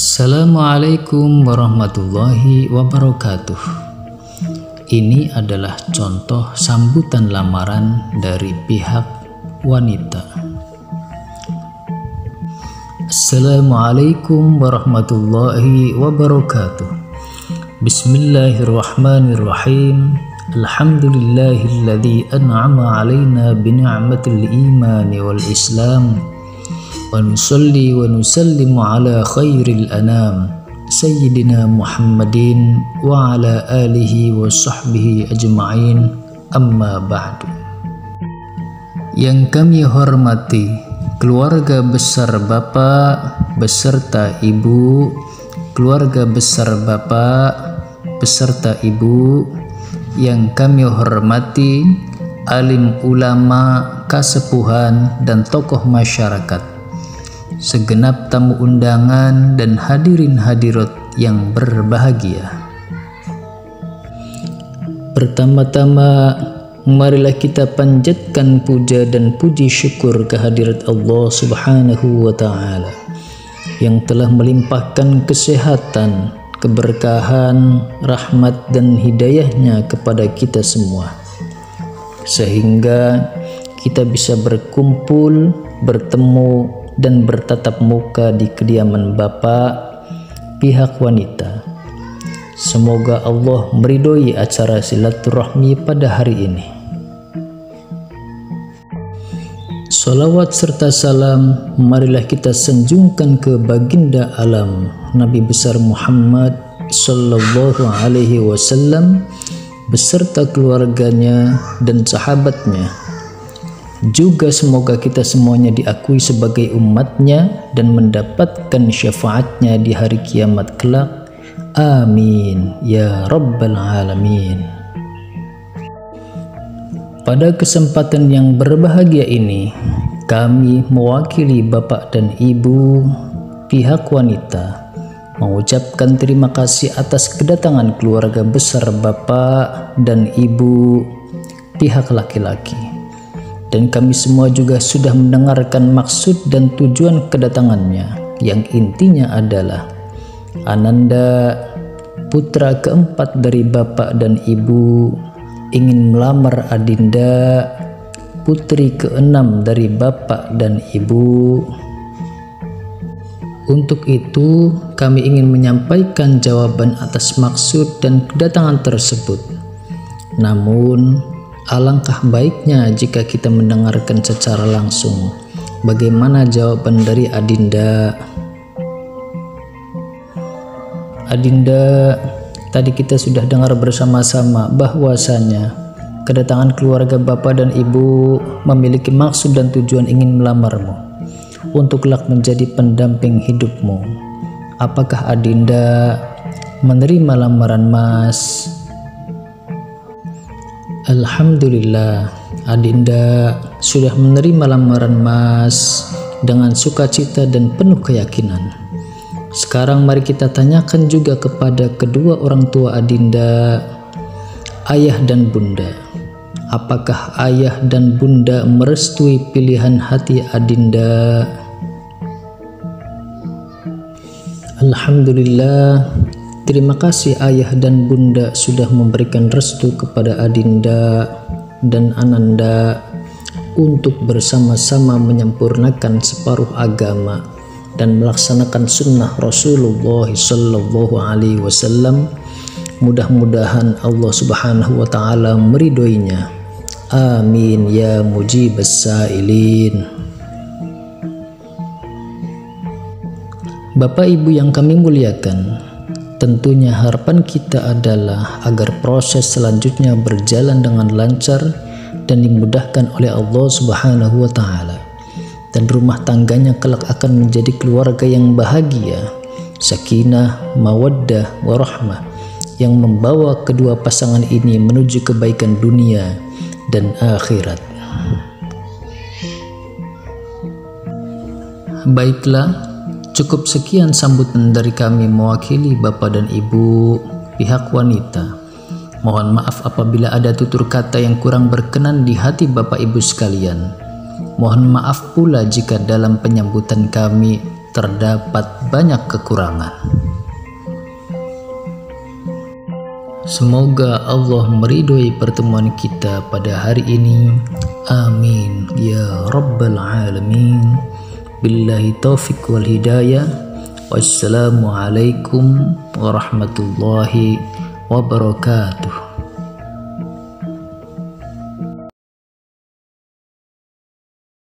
Assalamualaikum warahmatullahi wabarakatuh. Ini adalah contoh sambutan lamaran dari pihak wanita. Assalamualaikum warahmatullahi wabarakatuh. Bismillahirrahmanirrahim. Alhamdulillahilladzi an'ama alaina bi ni'matil wal islam. ونصلي ونسلم على خير الأنام سيدنا محمد وعلى آله وصحبه أجمعين أما بعد Yang kami hormati keluarga besar Bapak beserta Ibu, keluarga besar Bapak beserta Ibu, yang kami hormati alim ulama, kasepuhan, dan tokoh masyarakat segenap tamu undangan dan hadirin hadirat yang berbahagia. Pertama-tama, marilah kita panjatkan puja dan puji syukur kehadirat Allah Subhanahu wa taala yang telah melimpahkan kesehatan, keberkahan, rahmat dan hidayahnya kepada kita semua. Sehingga kita bisa berkumpul, bertemu dan bertatap muka di kediaman Bapak pihak wanita. Semoga Allah meridhoi acara silaturahmi pada hari ini. Salawat serta salam marilah kita sanjungkan ke baginda alam Nabi besar Muhammad sallallahu alaihi wasallam beserta keluarganya dan sahabatnya juga semoga kita semuanya diakui sebagai umatnya dan mendapatkan syafaatnya di hari kiamat kelak. Amin. Ya Rabbal Alamin. Pada kesempatan yang berbahagia ini, kami mewakili Bapak dan Ibu pihak wanita mengucapkan terima kasih atas kedatangan keluarga besar Bapak dan Ibu pihak laki-laki dan kami semua juga sudah mendengarkan maksud dan tujuan kedatangannya yang intinya adalah Ananda putra keempat dari bapak dan ibu ingin melamar Adinda putri keenam dari bapak dan ibu. Untuk itu kami ingin menyampaikan jawaban atas maksud dan kedatangan tersebut. Namun Alangkah baiknya jika kita mendengarkan secara langsung bagaimana jawaban dari Adinda. Adinda, tadi kita sudah dengar bersama-sama bahwasanya kedatangan keluarga bapak dan ibu memiliki maksud dan tujuan ingin melamarmu untuk kelak menjadi pendamping hidupmu. Apakah Adinda menerima lamaran Mas? Alhamdulillah, Adinda sudah menerima lamaran Mas dengan sukacita dan penuh keyakinan. Sekarang mari kita tanyakan juga kepada kedua orang tua Adinda, ayah dan bunda. Apakah ayah dan bunda merestui pilihan hati Adinda? Alhamdulillah, Terima kasih ayah dan bunda sudah memberikan restu kepada Adinda dan Ananda untuk bersama-sama menyempurnakan separuh agama dan melaksanakan sunnah Rasulullah Sallallahu Alaihi Wasallam. Mudah-mudahan Allah Subhanahu Wa Taala meridoinya. Amin ya mujibas sailin. Bapak Ibu yang kami muliakan, Tentunya harapan kita adalah agar proses selanjutnya berjalan dengan lancar dan dimudahkan oleh Allah Subhanahu wa taala. Dan rumah tangganya kelak akan menjadi keluarga yang bahagia, sakinah, mawaddah, warahmah yang membawa kedua pasangan ini menuju kebaikan dunia dan akhirat. Baiklah, Cukup sekian sambutan dari kami mewakili Bapak dan Ibu pihak wanita. Mohon maaf apabila ada tutur kata yang kurang berkenan di hati Bapak Ibu sekalian. Mohon maaf pula jika dalam penyambutan kami terdapat banyak kekurangan. Semoga Allah meridhoi pertemuan kita pada hari ini. Amin ya rabbal alamin. Billahi taufik wal hidayah. Wassalamualaikum warahmatullahi wabarakatuh.